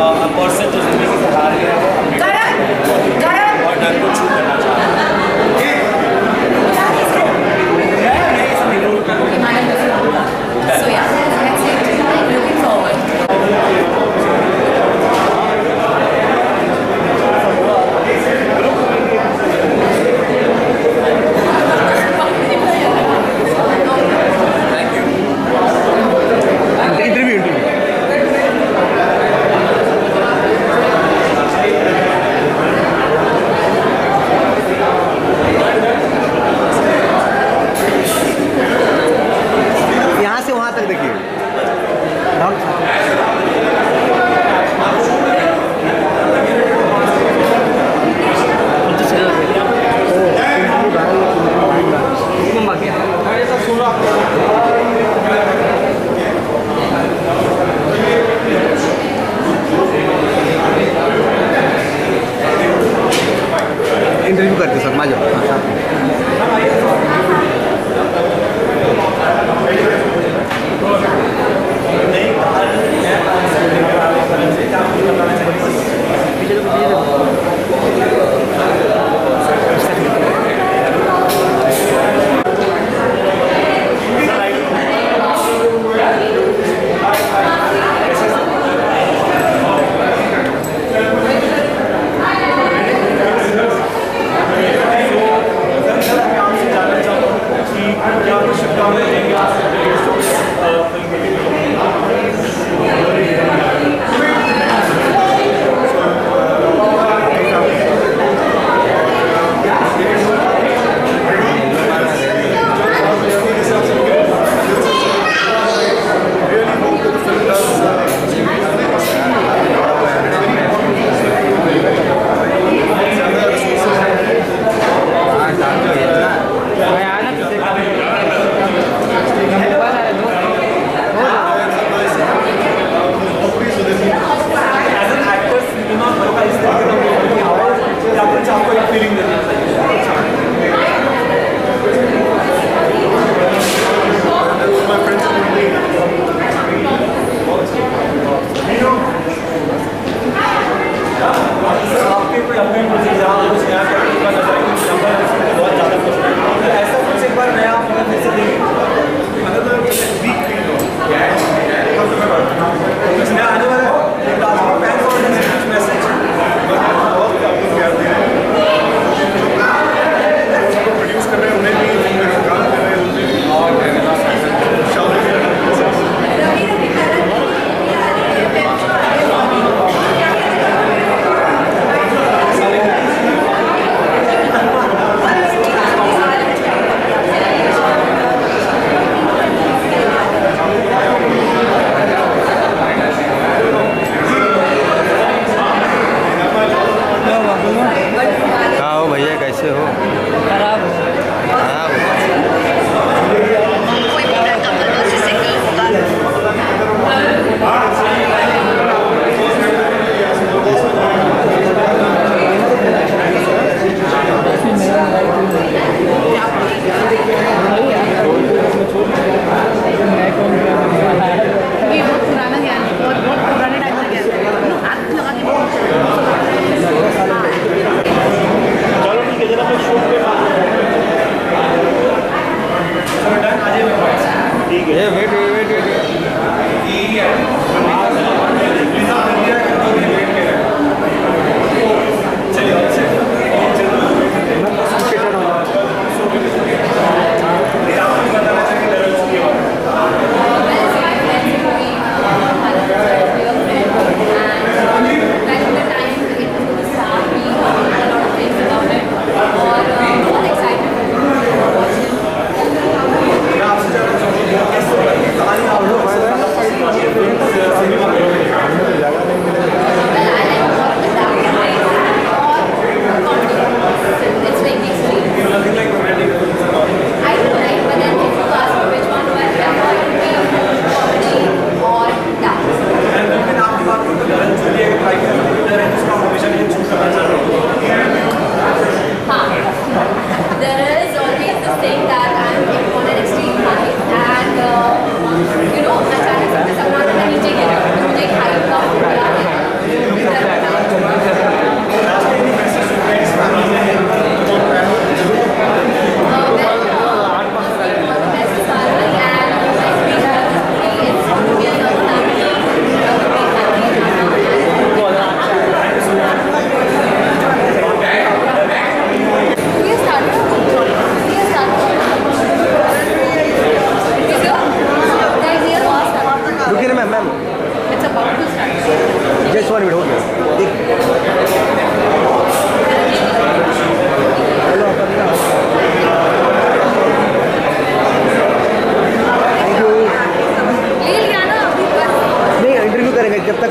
Person जो ज़िंदगी से हार गया है। और डर को छू करना चाहता है।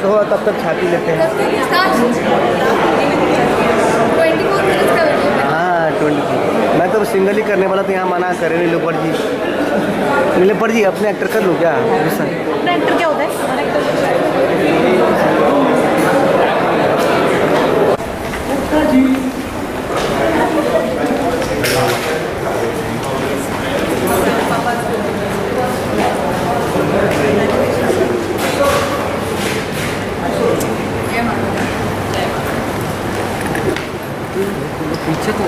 हो तब तक छाती लेते हैं। कब तक स्टार्ट 24 मिनट्स का वीडियो है। हाँ ट्वेंटी मैं तो सिंगल ही करने वाला था यहाँ मना करे नीलोपर जी। नीलोपर जी अपने एक्टर कर लो क्या? अपना एक्टर क्या होता है? 위험합니다. 네. 이체도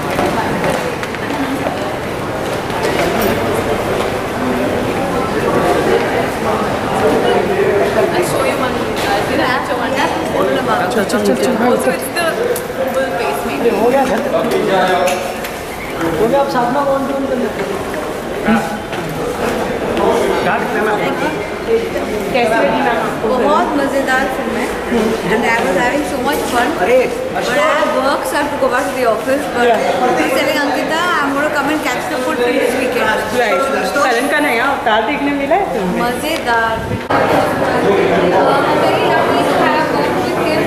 I show đã đến với kênh YouTube oval making. बहुत मज़ेदार फ़िल्म है and I was having so much fun अरे but I have work so I have to go back to the office but I was telling Ankita I'm going to come and catch the full film this weekend right Karan का नया अवतार देखने मिला है तुम्हें मज़ेदार to him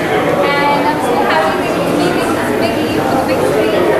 and I'm so happy that he's making this big leap to the big screen.